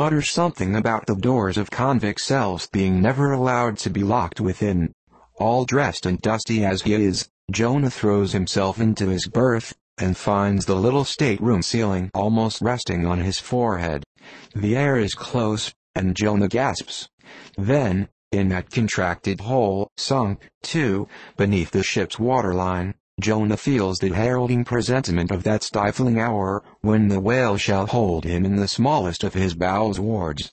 mutters something about the doors of convict cells being never allowed to be locked within. All dressed and dusty as he is, Jonah throws himself into his berth, and finds the little stateroom ceiling almost resting on his forehead. The air is close, and Jonah gasps. Then, in that contracted hole, sunk, too, beneath the ship's waterline, Jonah feels the heralding presentiment of that stifling hour, when the whale shall hold him in the smallest of his bowels wards.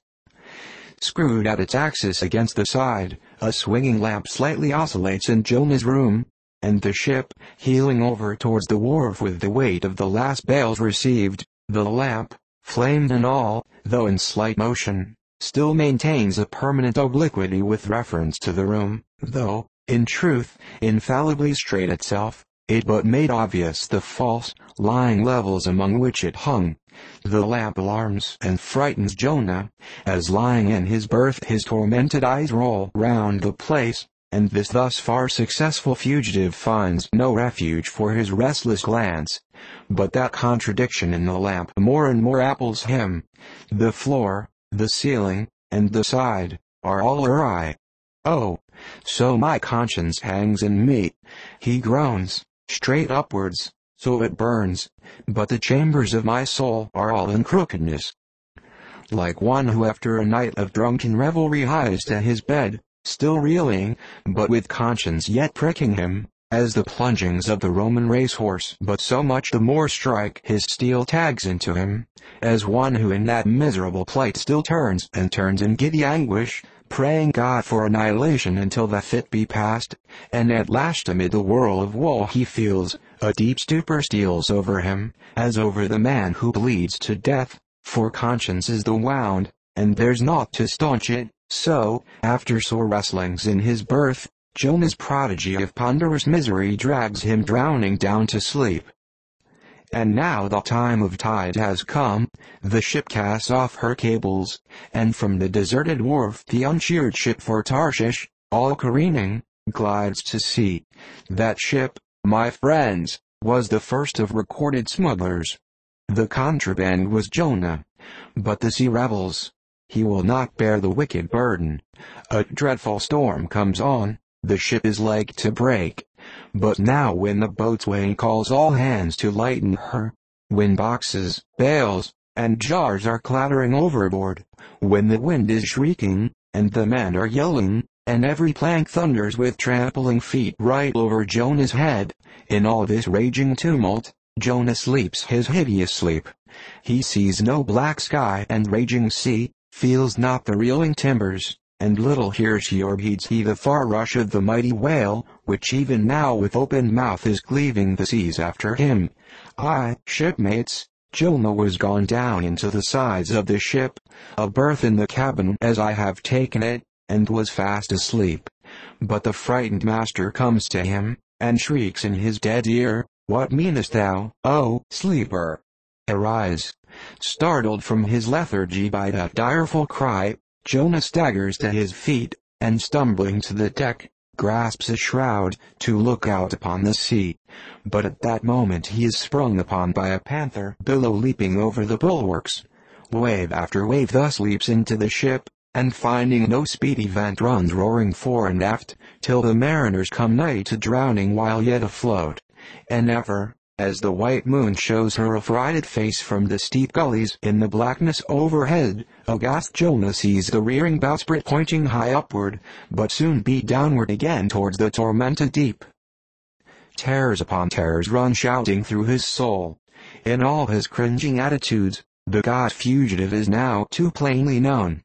Screwed at its axis against the side, a swinging lamp slightly oscillates in Jonah's room, and the ship, heeling over towards the wharf with the weight of the last bales received, the lamp, flamed and all, though in slight motion, still maintains a permanent obliquity with reference to the room, though, in truth, infallibly straight itself, it but made obvious the false, lying levels among which it hung. The lamp alarms and frightens Jonah, as lying in his berth his tormented eyes roll round the place, and this thus far successful fugitive finds no refuge for his restless glance. But that contradiction in the lamp more and more apples him. The floor, the ceiling, and the side, are all awry. Oh, so my conscience hangs in me, he groans straight upwards, so it burns, but the chambers of my soul are all in crookedness. Like one who after a night of drunken revelry hies to his bed, still reeling, but with conscience yet pricking him, as the plungings of the Roman racehorse but so much the more strike his steel tags into him, as one who in that miserable plight still turns and turns in giddy anguish, praying God for annihilation until the fit be past, and at last amid the whirl of woe he feels, a deep stupor steals over him, as over the man who bleeds to death, for conscience is the wound, and there's naught to staunch it, so, after sore wrestlings in his berth, Jonah's prodigy of ponderous misery drags him drowning down to sleep. And now the time of tide has come, the ship casts off her cables, and from the deserted wharf the uncheered ship for Tarshish, all careening, glides to sea. That ship, my friends, was the first of recorded smugglers. The contraband was Jonah. But the sea rebels. He will not bear the wicked burden. A dreadful storm comes on, the ship is like to break. But now when the boatswain calls all hands to lighten her, when boxes, bales, and jars are clattering overboard, when the wind is shrieking, and the men are yelling, and every plank thunders with trampling feet right over Jonah's head, in all this raging tumult, Jonah sleeps his hideous sleep. He sees no black sky and raging sea, feels not the reeling timbers, and little hears he or heeds he the far rush of the mighty whale, which even now with open mouth is cleaving the seas after him. Aye, shipmates, Jonah was gone down into the sides of the ship, a berth in the cabin as I have taken it, and was fast asleep. But the frightened master comes to him, and shrieks in his dead ear, What meanest thou, O sleeper? Arise. Startled from his lethargy by that direful cry, Jonah staggers to his feet, and stumbling to the deck, grasps a shroud, to look out upon the sea. But at that moment he is sprung upon by a panther billow leaping over the bulwarks. Wave after wave thus leaps into the ship, and finding no speedy vent runs roaring fore and aft, till the mariners come nigh to drowning while yet afloat. And ever, as the white moon shows her affrighted face from the steep gullies in the blackness overhead, aghast Jonah sees the rearing bowsprit pointing high upward, but soon beat downward again towards the tormented deep. Terrors upon terrors run shouting through his soul. In all his cringing attitudes, the god fugitive is now too plainly known.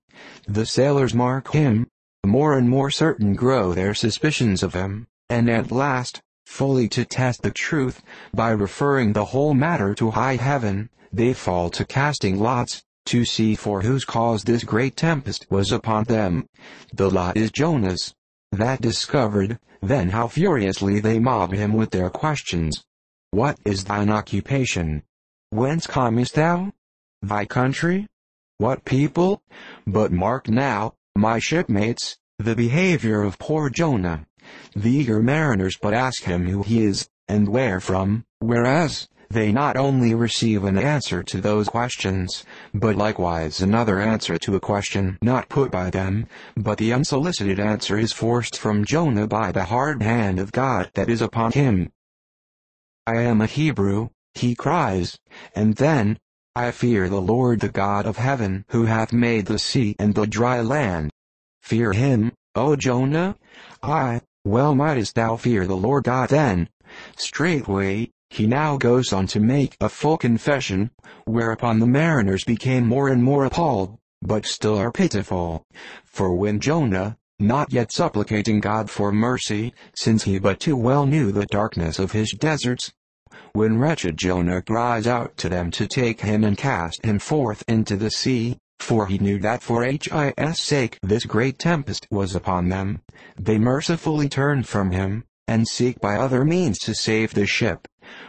The sailors mark him, more and more certain grow their suspicions of him, and at last, fully to test the truth, by referring the whole matter to high heaven, they fall to casting lots, to see for whose cause this great tempest was upon them. The lot is Jonah's. That discovered, then how furiously they mob him with their questions. What is thine occupation? Whence comest thou? Thy country? What people? But mark now, my shipmates, the behavior of poor Jonah. The eager mariners but ask him who he is, and where from, whereas, they not only receive an answer to those questions, but likewise another answer to a question not put by them, but the unsolicited answer is forced from Jonah by the hard hand of God that is upon him. I am a Hebrew, he cries, and then, I fear the Lord the God of heaven who hath made the sea and the dry land. Fear him, O Jonah? Aye, well mightest thou fear the Lord God then. Straightway, he now goes on to make a full confession, whereupon the mariners became more and more appalled, but still are pitiful. For when Jonah, not yet supplicating God for mercy, since he but too well knew the darkness of his deserts, when wretched Jonah cries out to them to take him and cast him forth into the sea, for he knew that for his sake this great tempest was upon them, they mercifully turn from him, and seek by other means to save the ship.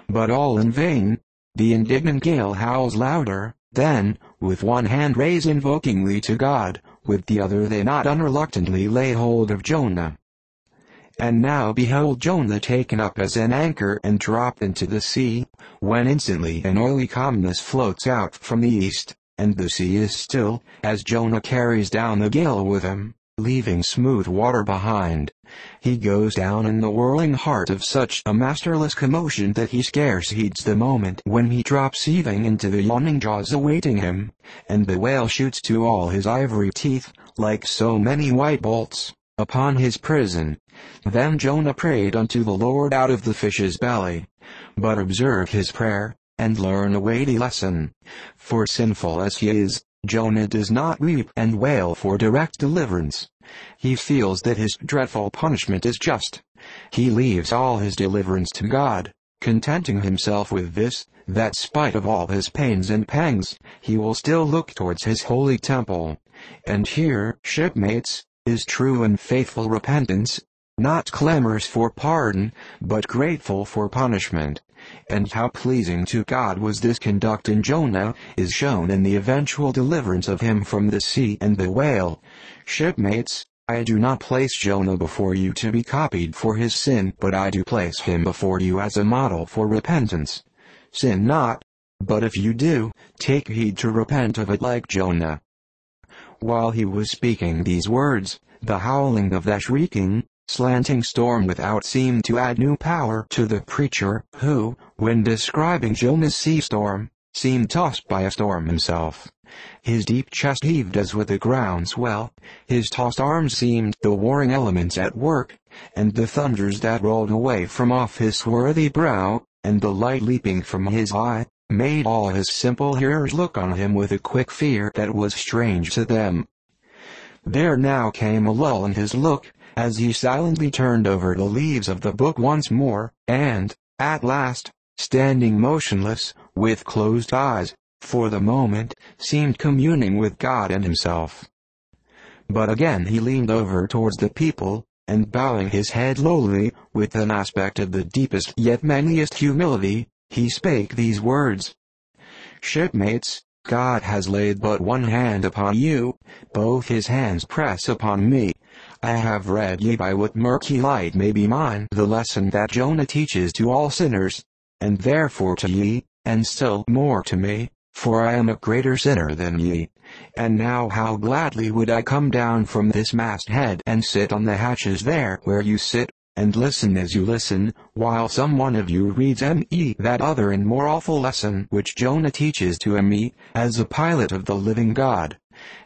But all in vain. The indignant gale howls louder, then, with one hand raised invokingly to God, with the other they not unreluctantly lay hold of Jonah. And now behold Jonah taken up as an anchor and dropped into the sea, when instantly an oily calmness floats out from the east, and the sea is still, as Jonah carries down the gale with him leaving smooth water behind. He goes down in the whirling heart of such a masterless commotion that he scarce heeds the moment when he drops heaving into the yawning jaws awaiting him, and the whale shoots to all his ivory teeth, like so many white bolts, upon his prison. Then Jonah prayed unto the Lord out of the fish's belly. But observe his prayer, and learn a weighty lesson. For sinful as he is, Jonah does not weep and wail for direct deliverance. He feels that his dreadful punishment is just. He leaves all his deliverance to God, contenting himself with this, that spite of all his pains and pangs, he will still look towards his holy temple. And here, shipmates, is true and faithful repentance, not clamorous for pardon, but grateful for punishment. And how pleasing to God was this conduct in Jonah, is shown in the eventual deliverance of him from the sea and the whale. Shipmates, I do not place Jonah before you to be copied for his sin, but I do place him before you as a model for repentance. Sin not, but if you do, take heed to repent of it like Jonah. While he was speaking these words, the howling of the shrieking, slanting storm without seemed to add new power to the preacher, who, when describing Jonah's sea storm, seemed tossed by a storm himself. His deep chest heaved as with a groundswell, his tossed arms seemed the warring elements at work, and the thunders that rolled away from off his swarthy brow, and the light leaping from his eye, made all his simple hearers look on him with a quick fear that was strange to them. There now came a lull in his look, as he silently turned over the leaves of the book once more, and, at last, standing motionless, with closed eyes, for the moment, seemed communing with God and himself. But again he leaned over towards the people, and bowing his head lowly, with an aspect of the deepest yet manliest humility, he spake these words. Shipmates, God has laid but one hand upon you, both his hands press upon me, I have read ye by what murky light may be mine the lesson that Jonah teaches to all sinners, and therefore to ye, and still more to me, for I am a greater sinner than ye. And now how gladly would I come down from this masthead and sit on the hatches there where you sit, and listen as you listen, while some one of you reads me that other and more awful lesson which Jonah teaches to me, as a pilot of the living God.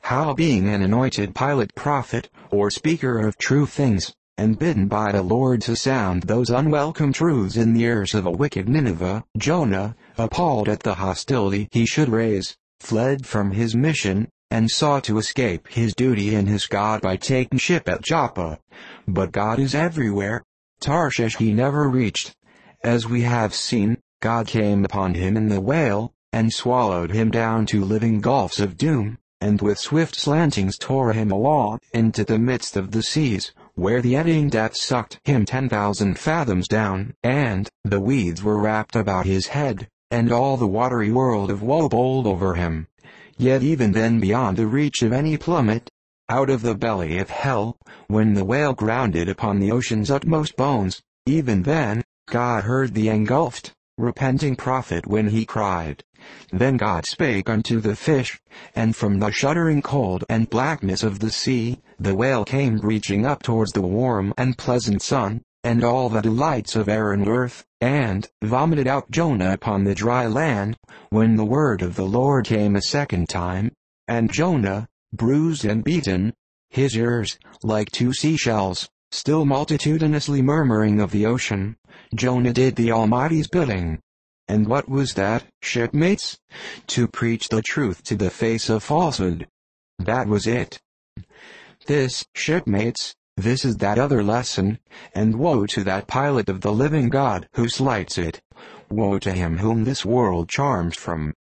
How being an anointed pilot prophet, or speaker of true things, and bidden by the Lord to sound those unwelcome truths in the ears of a wicked Nineveh, Jonah, appalled at the hostility he should raise, fled from his mission, and sought to escape his duty and his God by taking ship at Joppa. But God is everywhere. Tarshish he never reached. As we have seen, God came upon him in the whale, and swallowed him down to living gulfs of doom and with swift slantings tore him along into the midst of the seas, where the eddying depths sucked him ten thousand fathoms down, and the weeds were wrapped about his head, and all the watery world of woe bowled over him. Yet even then beyond the reach of any plummet, out of the belly of hell, when the whale grounded upon the ocean's utmost bones, even then, God heard the engulfed, repenting prophet when he cried. Then God spake unto the fish, and from the shuddering cold and blackness of the sea, the whale came reaching up towards the warm and pleasant sun, and all the delights of air and earth, and vomited out Jonah upon the dry land, when the word of the Lord came a second time, and Jonah, bruised and beaten, his ears, like two seashells, still multitudinously murmuring of the ocean, Jonah did the Almighty's bidding. And what was that, shipmates? To preach the truth to the face of falsehood. That was it. This, shipmates, this is that other lesson, and woe to that pilot of the living God who slights it. Woe to him whom this world charms from.